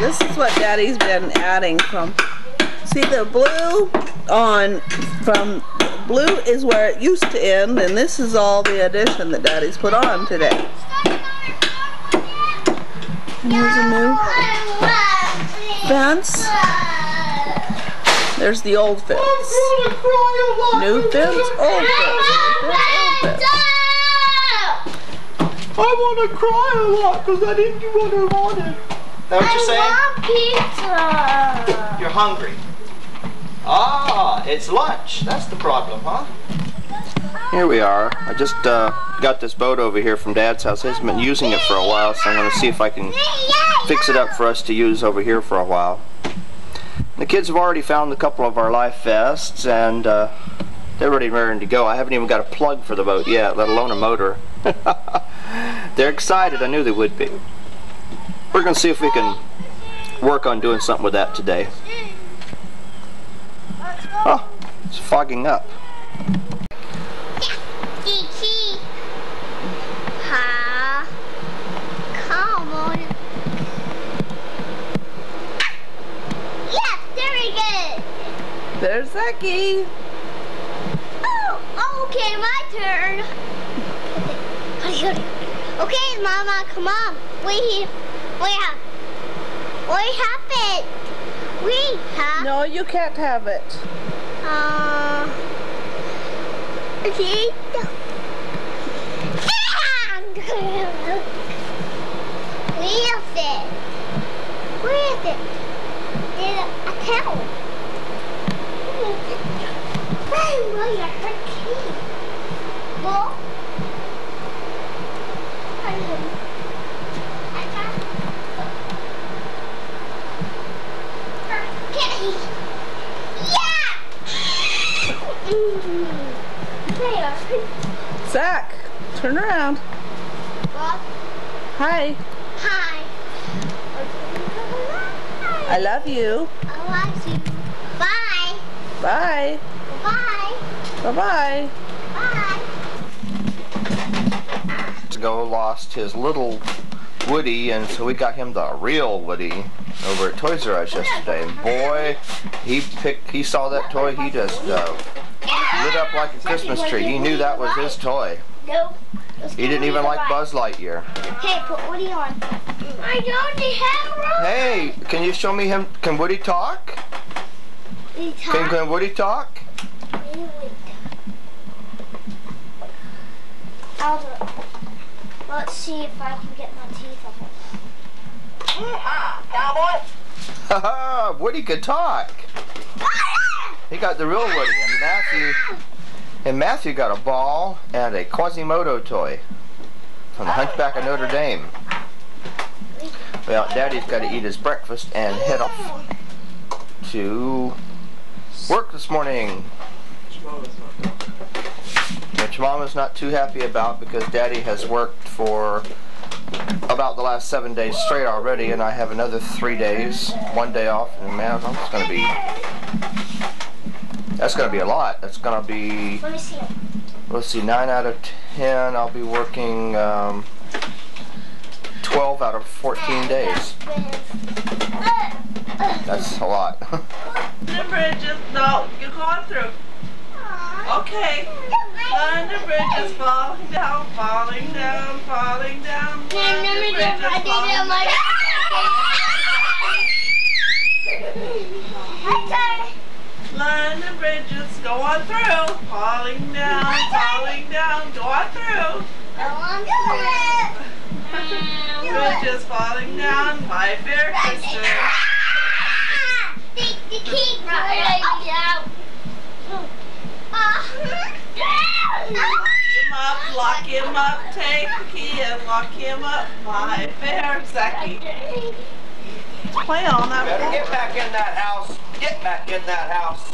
This is what Daddy's been adding from. See the blue on from blue is where it used to end, and this is all the addition that Daddy's put on today. And here's a new fence. There's the old fence. New fence, old fence. New fence, old fence. I want to cry a lot because I didn't do what I wanted. Is that what you're saying? pizza. You're hungry. Ah, it's lunch. That's the problem, huh? Here we are. I just uh, got this boat over here from Dad's house. He's been using it for a while, so I'm going to see if I can fix it up for us to use over here for a while. The kids have already found a couple of our life vests, and uh, they're ready ready to go. I haven't even got a plug for the boat yet, let alone a motor. they're excited. I knew they would be. We're going to see if we can work on doing something with that today. Oh, it's fogging up. Kiki. Ha. Come on. Yes, very good. There's Zeki. Oh, okay, my turn. Okay, Mama, come on. We, we have, we have it. We have. No, you can't have it. Uh, okay. Where is it? Where is it? There's a towel. Where will you her key? Well, I got her kitty. Yeah! There. Zach, turn around. Well, Hi. hi. I love you. I love you. Bye. Bye. Bye. Bye-bye. Bye. ago lost his little Woody, and so we got him the real Woody over at Toys R Us yesterday. And boy, he picked, he saw that toy, he just uh, lit up like a Christmas tree. He knew that was his toy. Nope. Let's He didn't even like right. Buzz Lightyear. Hey, put Woody on. I don't have Hey, can you show me him? Can Woody talk? He Can, talk. can Woody talk? I'll. Let's see if I can get my teeth on it. Haha, Woody could talk. Ah! He got the real Woody, and Matthew, and Matthew got a ball and a Quasimodo toy from the Hunchback of Notre Dame. Well, Daddy's got to eat his breakfast and head off to work this morning. Which Mama's not too happy about because Daddy has worked for about the last seven days straight already, and I have another three days, one day off, and man, just gonna be that's gonna be a lot. That's gonna be Let me see. Let's see, nine out of ten. I'll be working um, twelve out of fourteen days. That's a lot. The bridges, no, you're going through. Okay. London Bridge is falling down, falling down, falling down. London Bridge is falling London Bridge is going through, falling down, falling down, go on through. Mm, Bridge is falling down, my fair sister. Take the king right out. Lock him up, lock him up, take the key and lock him up, my fair Zachy. Play on that Better floor. get back in that house. Get back in that house.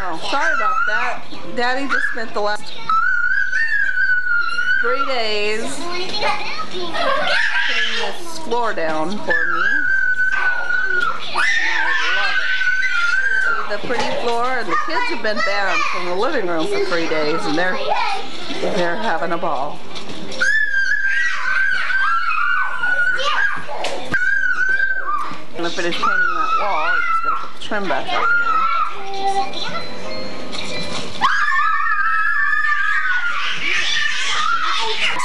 Oh, sorry about that. Daddy just spent the last three days Cheese. floor down for me. the pretty floor and the kids have been banned from the living room for three days and they're they're having a ball. I'm gonna finish painting that wall. I just gotta put the trim back up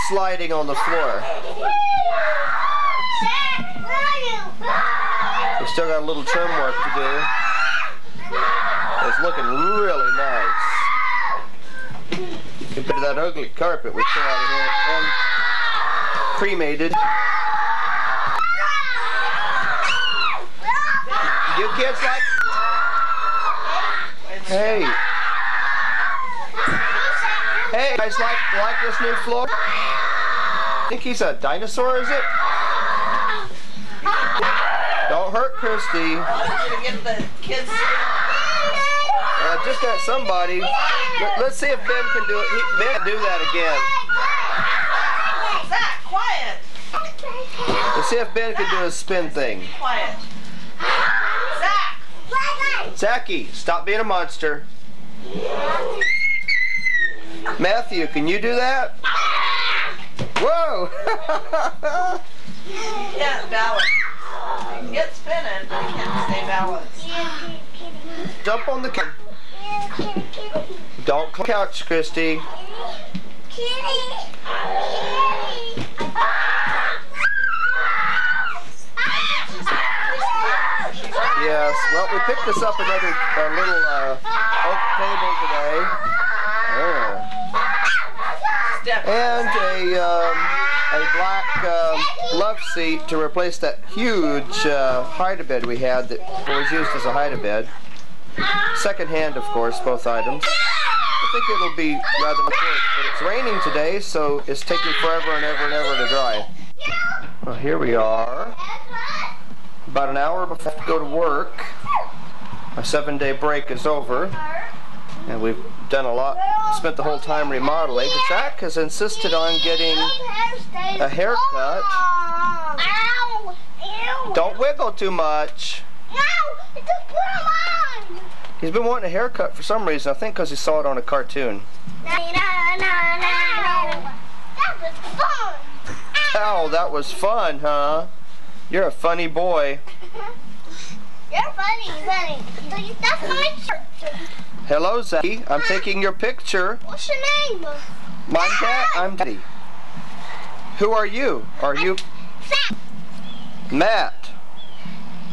Sliding on the floor. We still got a little trim work to do. It's looking really nice. Compared to that ugly carpet we threw out here. And cremated. You kids like? Hey. Hey, guys like like this new floor? Think he's a dinosaur, is it? Don't hurt Christy. get the kids uh, just got somebody. Let, us see if Ben can do it. He, ben can do that again. Zach, quiet. Let's see if Ben can do his spin thing. Quiet. Zach. Zachy, stop being a monster. Matthew, can you do that? Whoa! he can't balance. He can get spinning, but he can't stay balanced. Jump on the couch. Don't couch, Christy. Yes, well, we picked this up another uh, little uh, oak table today. Yeah. And a, um, a um, love seat to replace that huge uh, hide-a-bed we had that was used as a hide-a-bed. Second hand, of course, both items. I think it'll be rather quick, but it's raining today, so it's taking forever and ever and ever to dry. Well, here we are. About an hour before I have to go to work. My seven-day break is over, and we've done a lot, spent the whole time remodeling. Zach has insisted on getting a haircut. Don't wiggle too much. He's been wanting a haircut for some reason. I think because he saw it on a cartoon. Oh, that was fun, huh? You're a funny boy. You're funny, funny. That's my shirt. Hello, Zachy. I'm taking your picture. What's your name? My dad. I'm Daddy. Who are you? Are you Zach. Matt?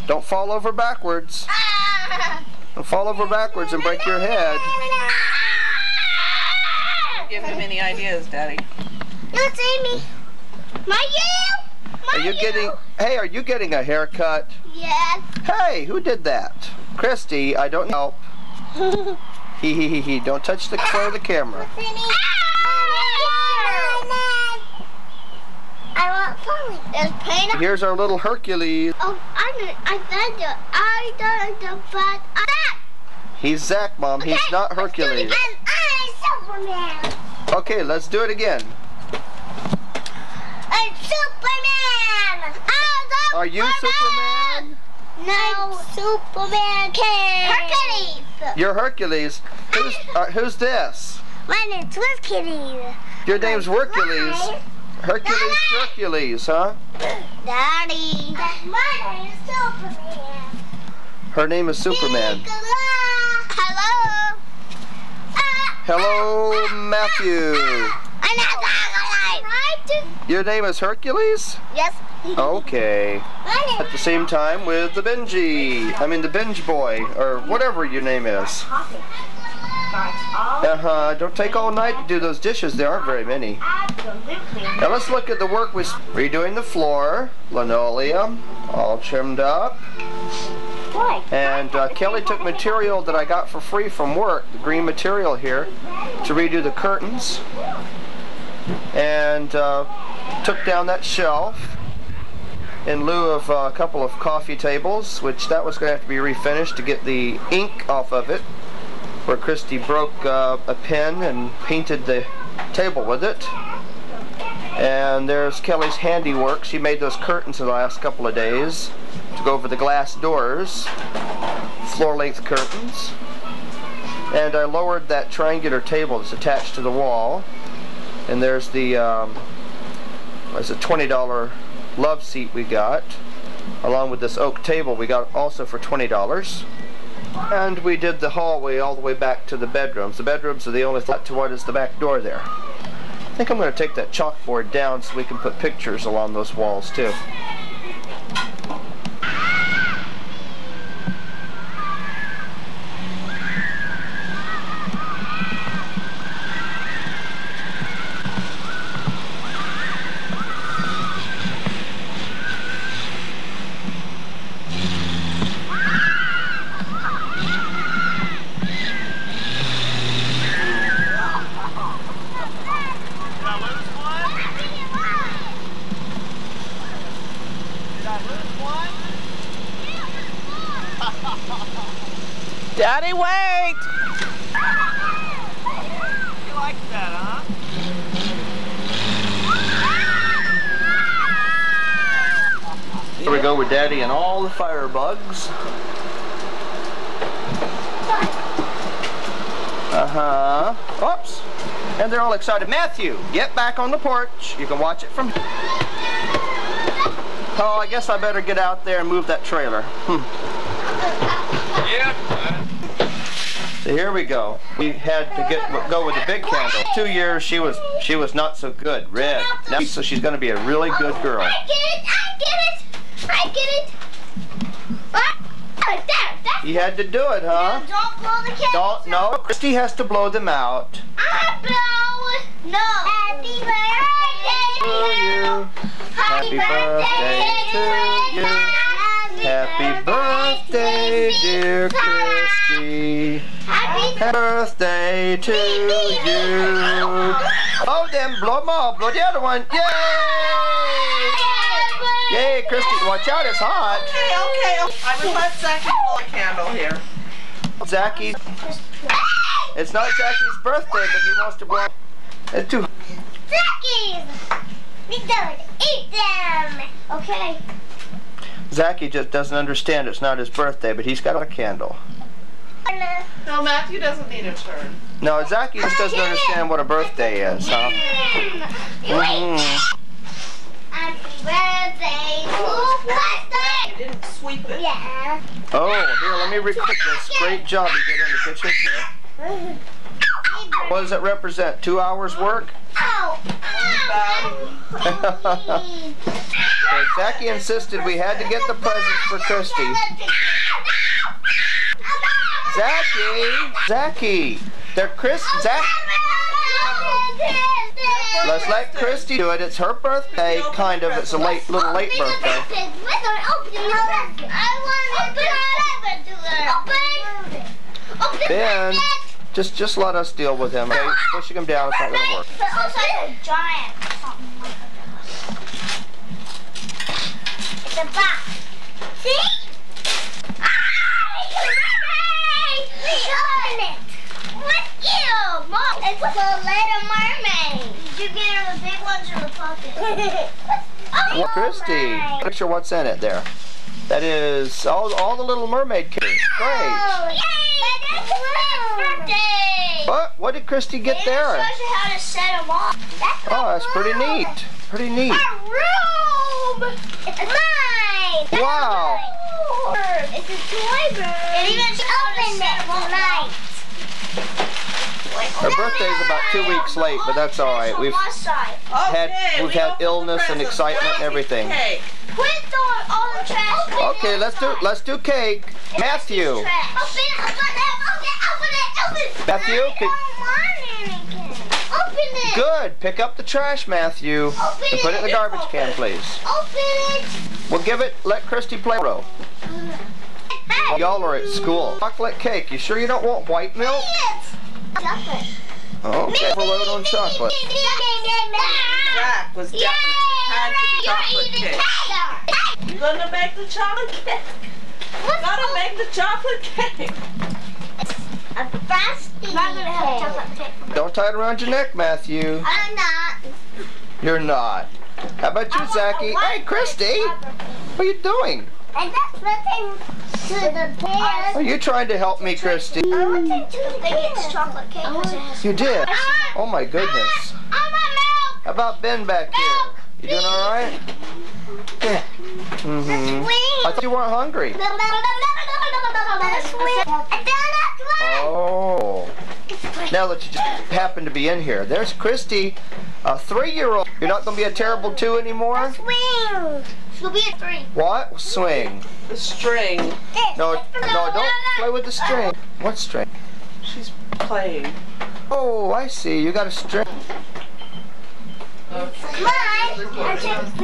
Don't fall over backwards. Ah. Don't fall over backwards and break your head. Give him any ideas, Daddy. You see me? My you? My Are you getting? Hey, are you getting a haircut? Yes. Hey, who did that? Christy. I don't know. Hee hee hee hee. Don't touch the of the camera. I want Polly. There's paint. Here's our little Hercules. Oh, I. I said it. I did the but I. He's Zach, Mom. He's not let's do it Hercules. I'm Superman. Okay, let's do it again. I'm Superman. I'm Are you Superman? No, Superman can. Hercules. You're Hercules. Who's uh, who's this? My name's Kitty. Your name's Hercules. Hercules Hercules, huh? Daddy. My name is Superman. Her name is Superman. Hello. Hello, Matthew. I'm not alive. Your name is Hercules? Yes. Okay. At the same time with the Benji. I mean the Binge Boy, or whatever your name is. Uh-huh. Don't take all night to do those dishes. There aren't very many. Now let's look at the work we're redoing the floor, linoleum, all trimmed up. And uh, Kelly took material that I got for free from work, the green material here, to redo the curtains. And uh, took down that shelf in lieu of a couple of coffee tables, which that was going to have to be refinished to get the ink off of it, where Christy broke uh, a pen and painted the table with it. And there's Kelly's handiwork. She made those curtains in the last couple of days to go over the glass doors. Floor length curtains. And I lowered that triangular table that's attached to the wall. And there's the, um, a $20 love seat we got. Along with this oak table we got also for $20. And we did the hallway all the way back to the bedrooms. The bedrooms are the only thought to what is the back door there. I think I'm going to take that chalkboard down so we can put pictures along those walls too. Daddy, wait! You like that, huh? Here we go with Daddy and all the firebugs. Uh-huh. Oops. And they're all excited. Matthew, get back on the porch. You can watch it from... Oh, I guess I better get out there and move that trailer. Hmm. So here we go. We had to get go with the big candle. Two years she was she was not so good. Red. Now so she's going to be a really good girl. I get it. I get it. I get it. Ah, there, there. You had to do it, huh? Don't blow the candles. Don't no. Christy has to blow them out. I blow. No. Happy birthday To you. Happy birthday, to you. Happy birthday, dear Christy. Happy Happy birthday to you. Oh, then blow them all. Blow the other one. Yay! Yay, Christy. Watch out, it's hot. Okay, okay. I will let Zachy blow a candle here. Zachy, it's not Zachy's birthday, but he wants to blow. It's too. Duckies. We don't eat them. Okay. Zachy just doesn't understand it's not his birthday, but he's got a candle. No, Matthew doesn't need a turn. No, Zachy just doesn't understand what a birthday is, huh? Mhm. Happy birthday to You birthday. didn't sweep it. Yeah. Oh, here, let me repeat this. Great job you did in the kitchen. What does it represent? Two hours work? Ow. Ow. So Zachy insisted we had to get the presents for Christy. Zachy! Zachy! They're Chris, Zach. Let's let Christy do it. It's her birthday, kind of. It's a late, little late birthday. Ben, just, just let us deal with him. Okay, pushing him down. It's not gonna work. But also a giant. It's a box. See? Open it. What? Ew, Mom. It's a little mermaid. Did you get her the big ones or the pocket? oh, Christy, my. picture what's in it there. That is all, all the Little Mermaid characters. Oh, Great. Oh, yay! But that's birthday. What? What did Christy get It there? shows you how to set them off. That's Oh, that's pretty neat. Pretty neat. A room. It's mine. That's Wow. mine. It's a toy bird. It even shows how to set them off. Her birthday's about two weeks late, but that's all right. We've had we've had illness and excitement and everything. Cake. Quit throwing all the trash. Okay, let's do let's do cake. Matthew. Open it, open it, open it, open it. Matthew, I can- don't want Anakin. Open it. Good. Pick up the trash, Matthew, Open and put it in the it. garbage can, please. Open it. We'll give it. Let Christy play. Row. Hey. Y'all are at school. Chocolate cake. You sure you don't want white milk? Chocolate. Okay. Full load on chocolate. Jack was definitely had to be chocolate cake. You gonna make the chocolate cake? Gotta make the chocolate cake. A frosty. I'm not gonna have chocolate cake. Don't tie it around your neck, Matthew. I'm not. You're not. How about you, Zachy? Hey, Christy. What are you doing? And that's nothing to the bears. Are you trying to help me, Christy? I went to the biggest chocolate cake because it has You did? Oh my goodness. I want How about Ben back here? You doing all right? Yeah. Mm-hmm. I thought you weren't hungry. Oh. Now that you just happen to be in here. There's Christy, a three-year-old. You're not going to be a terrible two anymore? Swing. She'll be a three. What? Swing. The string. No, no, don't play with the string. What string? She's playing. Oh, I see. You got a string. Mine.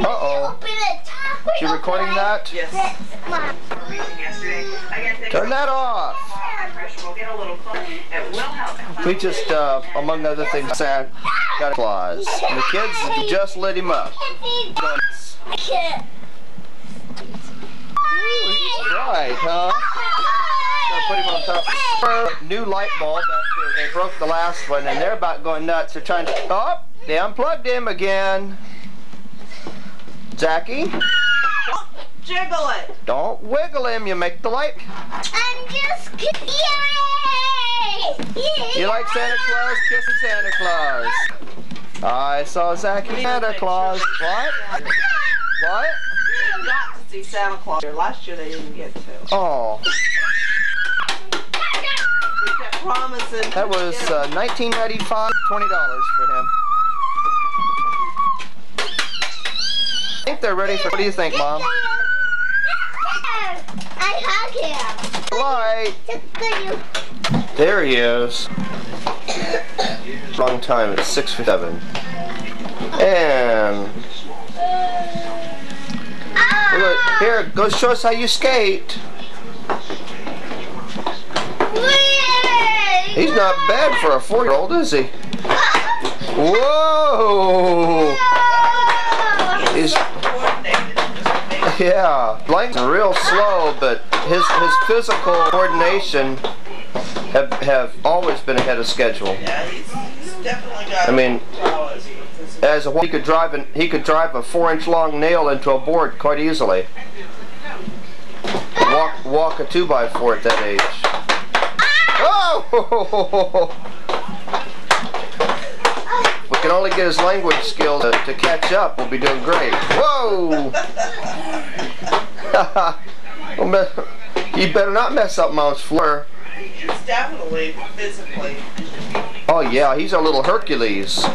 Uh-oh. You recording that? Yes. Turn that off. We just, uh, among other things, said, got a clause. And the kids just lit him up. Right, huh? Gonna put him on top. New light bulb after they broke the last one, and they're about going nuts. They're trying to. Oh, they unplugged him again. Zachy, Jiggle it. don't wiggle him. You make the light. I'm just kidding. Yay! Yay! You like Santa Claus? Kissing Santa Claus. I saw Zachy Santa Claus. What? What? We got to see Santa Claus here. Last year they didn't get to. Oh, We kept promising. that was uh, 1995. Twenty dollars for him. I think they're ready for. What do you think, Mom? I hug him. Light. Just for you. There he is. Wrong time. It's six seven. And here, go show us how you skate. He's not bad for a four-year-old, is he? Whoa! He's yeah. Blank's real slow, but his his physical coordination have have always been ahead of schedule. Yeah, he's, he's definitely got. I mean. As a he could drive an he could drive a four-inch long nail into a board quite easily. Walk walk a two by four at that age. Oh! We can only get his language skills to, to catch up. We'll be doing great. Whoa! You better not mess up Mom's floor. He's definitely physically. Oh yeah, he's a little Hercules.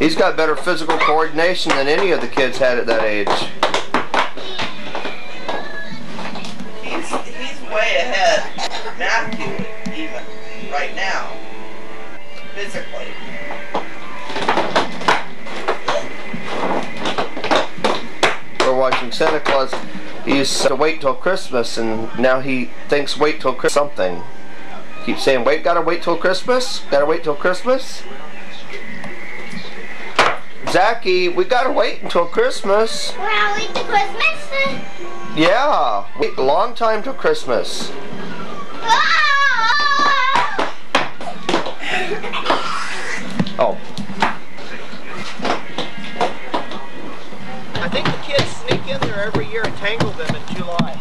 He's got better physical coordination than any of the kids had at that age. He's he's way ahead. Matthew, even right now, physically. We're watching Santa Claus. He used to wait till Christmas, and now he thinks wait till Christmas something. Keeps saying, wait, gotta wait till Christmas? Gotta wait till Christmas? Zachy, we gotta wait until Christmas. Well, we to Christmas. Yeah, wait a long time till Christmas. Ah! Oh. I think the kids sneak in there every year and tangle them in July.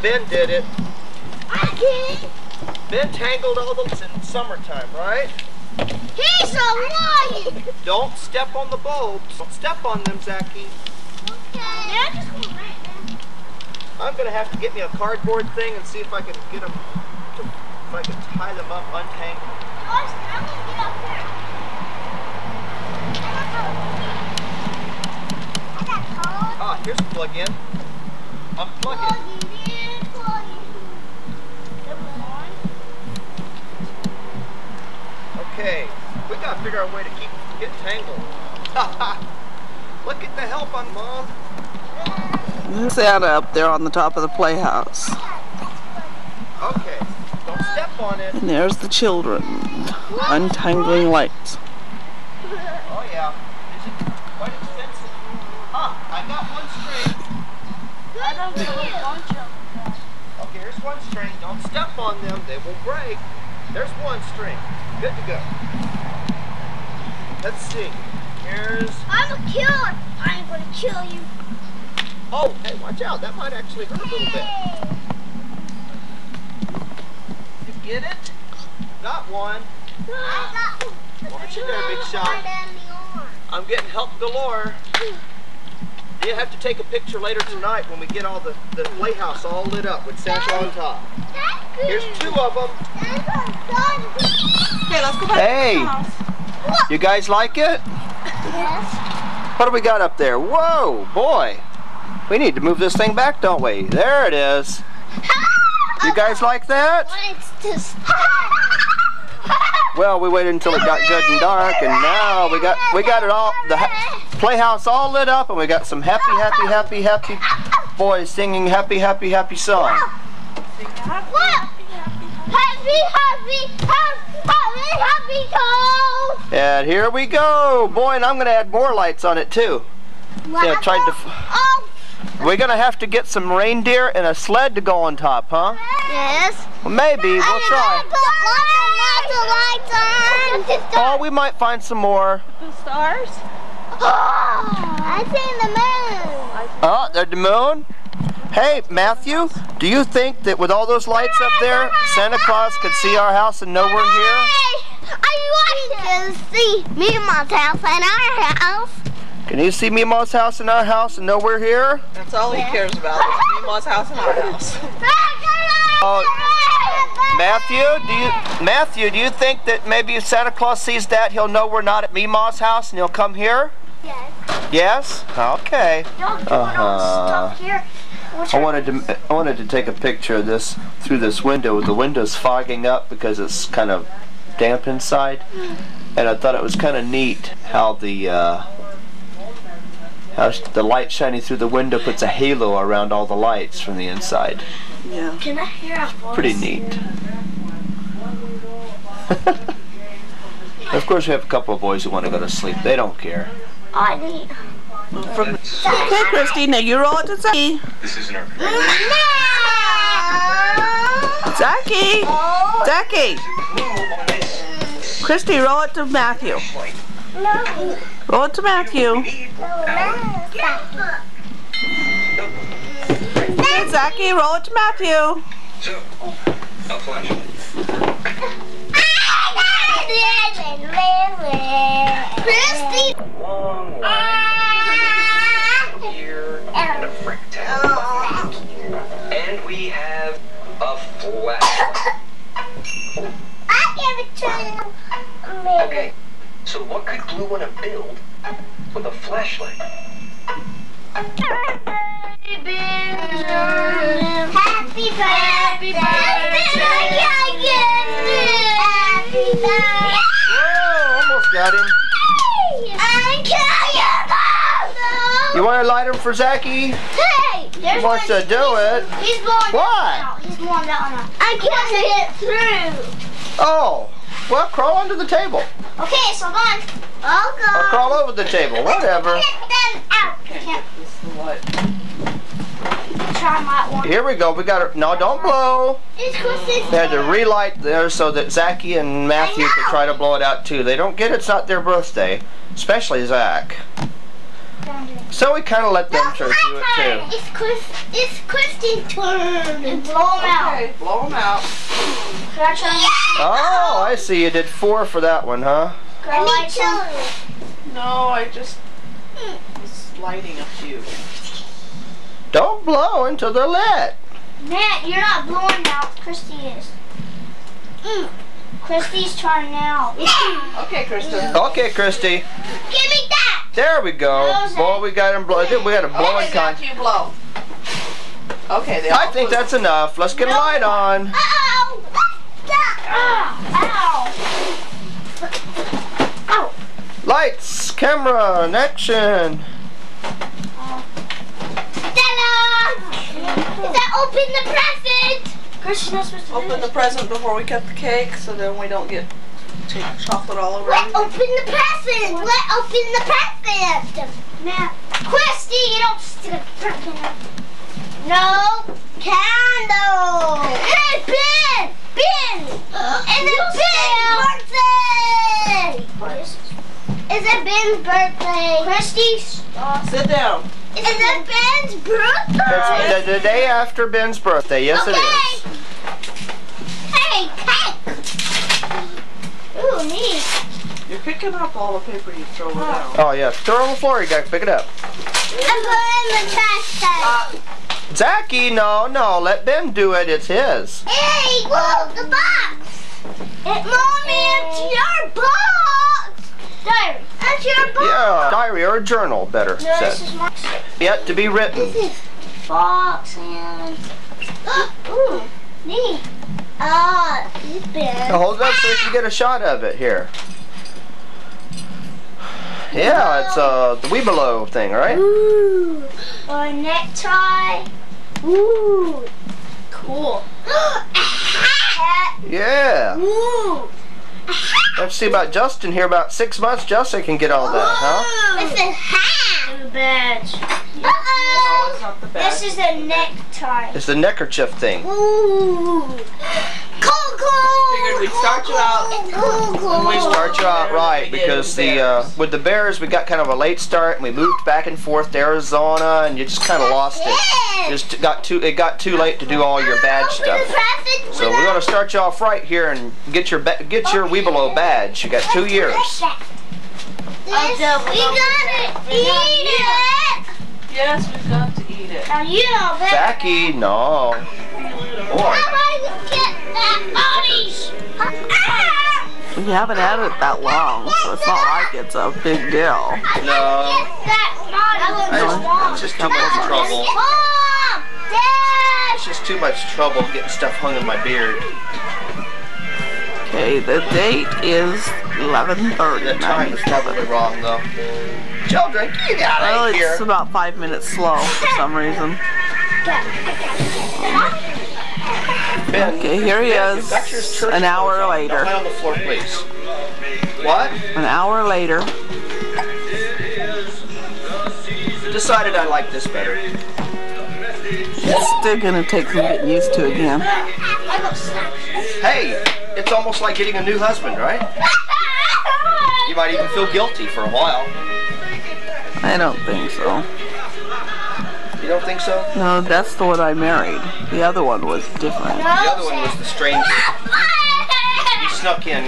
Ben did it. I can't. Ben tangled all them in summertime, right? He's a lion. Don't step on the bulbs. Don't step on them, Zachy. Okay. Yeah, just go right now. I'm gonna have to get me a cardboard thing and see if I can get them, if I can tie them up, untangle. Gosh, I'm gonna get up there. I got cold. Ah, here's a plug-in. Unplug it. Plug it in, plug in. It. Okay, we gotta figure out a way to keep get tangled. Look at the help on mom. Santa up there on the top of the playhouse. Okay, don't step on it. And there's the children untangling lights. Oh yeah, is it quite expensive? Ah, I got one string. I don't know a bunch of Okay, here's one string. Don't step on them; they will break. There's one string. Good to go. Let's see. Here's. I'm a killer. I'm gonna kill you. Oh, hey, watch out. That might actually hurt a little bit. You get it? Got one. I got Watch it there, big shot. I'm getting help galore. You have to take a picture later tonight when we get all the, the playhouse all lit up with Santa on top. Here's two of them. Okay, let's go back Hey. to the house. You guys like it? Yes. What do we got up there? Whoa, boy. We need to move this thing back, don't we? There it is. You guys like that? Well, we waited until it got good and dark, and now we got we got it all the playhouse all lit up, and we got some happy, happy, happy, happy boys singing happy, happy, happy song. What? And here we go, boy, and I'm gonna add more lights on it too. Yeah, tried to. Oh, we're gonna have to get some reindeer and a sled to go on top, huh? yes. Well, maybe we'll try. Lots and lots of lights on. Oh, we might find some more. The stars? Oh, I seen the moon. Oh, the moon. Hey, Matthew, do you think that with all those lights up there, Santa Claus could see our house and know we're here? Hey, I want to see Mima's house and our house. Can you see Mima's house and our house and know we're here? That's all he cares about is Mima's house and our house. Matthew, do you Matthew, do you think that maybe if Santa Claus sees that, he'll know we're not at Mima's house and he'll come here? Yes. Yes? Okay. Don't do Uh-huh. no stuff here. Which I wanted to I wanted to take a picture of this through this window. The window's fogging up because it's kind of damp inside, and I thought it was kind of neat how the uh, how the light shining through the window puts a halo around all the lights from the inside. Yeah. Can I hear a voice? Pretty neat. of course, we have a couple of boys who want to go to sleep. They don't care. I need. From, okay, Christy, now you roll it to Zachy. This isn't our No! Zachy! Zachy! Christy, roll it to Matthew. No. Roll it to Matthew. Okay, Zachy, roll it to Matthew. So, a flash. Christy. Have a. I give it to you. Okay, so what could Blue want to build with a flashlight? Happy birthday. Happy birthday. Happy birthday. Whoa! Almost got him. You. You want to light him for Zachy? Hey, there's He wants to do it. He's going Why? down. He's going down now. I can't get through. Oh, well, crawl under the table. Okay, so on. I'll go. Or crawl over the table, whatever. Get them out. Can't try my one. Here we go. We got it. No, don't blow. It's Chris's We had to relight there so that Zachy and Matthew could try to blow it out too. They don't get it. it's not their birthday, especially Zach. So we kind of let them No, try to my do it turn. too. It's Chris. It's Christy's turn. And blow him out. Blow them out. Can I try? Oh, I see. You did four for that one, huh? I need two. No, I just was lighting a few. Don't blow until they're lit. Matt, you're not blowing now. Christy is. Mm. Christy's turn now. Okay, Kristen. Okay, Christy. Give me that. There we go. Blows Boy, we got him blow. I we got a blowing Okay, con. Matthew, blow. Okay, they I think blew. that's enough. Let's get a light on. Ow! Ow! Ow! Lights, camera, and action. Stella! Is that open the present? Christy's not supposed to Open the present before we cut the cake so then we don't get ch- chocolate all over Let everything. open the present! Let open the present! Matt, Christy, you don't stick a freaking No candle! Hey, Ben! Ben! And it's Ben's birthday! Is it Ben's birthday? Christy's? Sit down. Is it Ben's birthday? It's the, the day after Ben's birthday. Yes, it is. Hey, cake! Ooh, neat. You're picking up all the paper you throw down. Oh yeah, throw it on the floor. You gotta pick it up. I'm putting the trash can. Zachy, no, no, let Ben do it. It's his. Hey, whoa, the box! It, Mommy, it's your box! Diary, that's your box! Yeah, diary or a journal, better No, said. this is my Yet to be written. This is box and... Ooh, neat. Ah, it's. Now hold it up so we can get a shot of it here. Yeah, it's uh the Webelo thing, right? Ooh, or a necktie. Ooh, cool. Yeah. Ooh. Let's see about Justin here. About six months, Justin can get all that, huh? Hat. And a badge. Uh-oh. it's not the bad. This is a necktie. It's the neckerchief thing. Ooh. Cool, cool. Figured we'd start you out. Cool, cool. We start you out right because the uh, with the Bears we got kind of a late start and we moved back and forth to Arizona and you just kind of lost it. Just got too it got too late to do all your badge stuff. So we're gonna start you off right here and get your ba- get your Webelo badge. You got two years. This, we gotta eat it. Yes, we've got to eat it. Now you know that. Zachy, no. How Boy. am I gonna get that bodies? Ah! We haven't had it that long, so it's not like it's a big deal. No. Get that body. It's just too much trouble. It's just too much trouble getting stuff hung in my beard. Okay, the date is 11:30. The time is probably wrong though. Children, get out Well, of here. it's about five minutes slow for some reason. Ben, Okay, here he Ben, is, you've got your church an hour later. On the floor, please. What? An hour later. Decided I like this better. It's still gonna take some getting used to again. Hey, it's almost like getting a new husband, right? You might even feel guilty for a while. I don't think so. You don't think so? No, that's the one I married. The other one was different. The other one was the stranger. He snuck in.